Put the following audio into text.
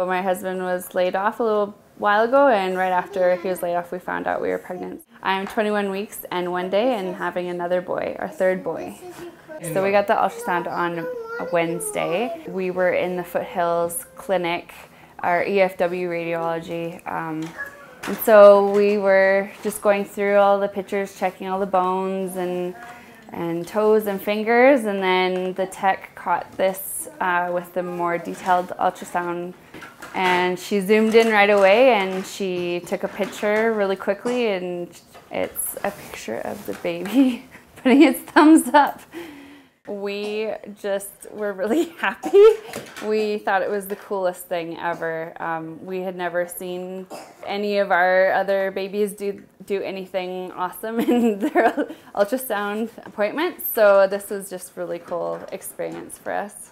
Well, my husband was laid off a little while ago and right after he was laid off we found out we were pregnant. I'm 21 weeks and one day and having another boy, our third boy. So we got the ultrasound on a Wednesday. We were in the Foothills Clinic, our EFW radiology. Um, and so we were just going through all the pictures, checking all the bones and and toes and fingers and then the tech caught this uh, with the more detailed ultrasound and she zoomed in right away and she took a picture really quickly and it's a picture of the baby putting its thumbs up. We just were really happy. We thought it was the coolest thing ever. Um, we had never seen any of our other babies do, do anything awesome in their ultrasound appointments, so this was just really cool experience for us.